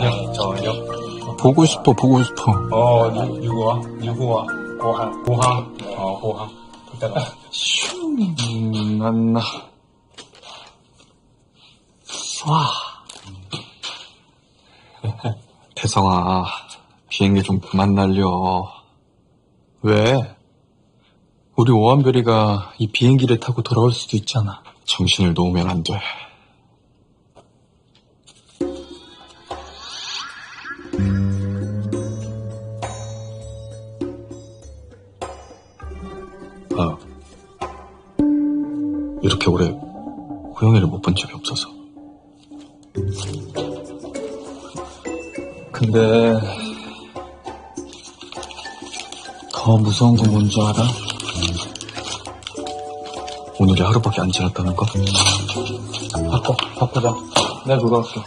저녁, 저녁. 보고 싶어, 보고 싶어. 어, 누, 누구와? 누구와? 고항, 고항. 어, 고항. 이따가. 음, 안 나. 와. 태성아, 비행기 좀 그만 날려. 왜? 우리 오한별이가 이 비행기를 타고 돌아올 수도 있잖아. 정신을 놓으면 안 돼. 아, 이렇게 오래 호영이를 못 본 적이 없어서. 근데 더 무서운 건 뭔지 알아? 오늘이 하루밖에 안 지났다는 거? 바꿔, 바꾸자. 내가 그거 할게.